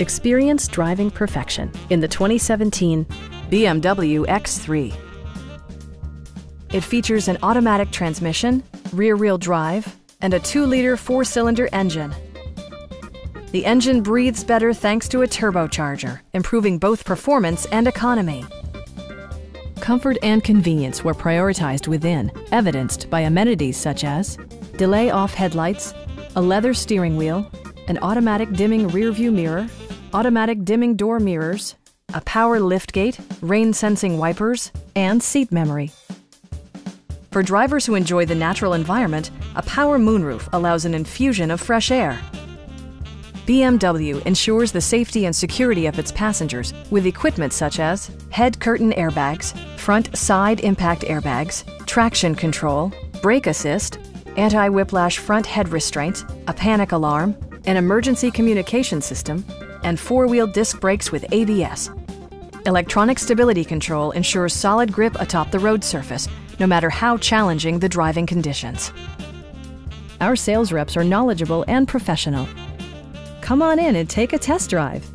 Experience driving perfection in the 2017 BMW X3. It features an automatic transmission, rear-wheel drive, and a 2-liter four-cylinder engine. The engine breathes better thanks to a turbocharger, improving both performance and economy. Comfort and convenience were prioritized within, evidenced by amenities such as delay off headlights, a leather steering wheel, an automatic dimming rearview mirror, automatic dimming door mirrors, a power liftgate, rain sensing wipers, and seat memory. For drivers who enjoy the natural environment, a power moonroof allows an infusion of fresh air. BMW ensures the safety and security of its passengers with equipment such as head curtain airbags, front side impact airbags, traction control, brake assist, anti-whiplash front head restraint, a panic alarm, an emergency communication system, and four-wheel disc brakes with ABS. Electronic stability control ensures solid grip atop the road surface, no matter how challenging the driving conditions. Our sales reps are knowledgeable and professional. Come on in and take a test drive.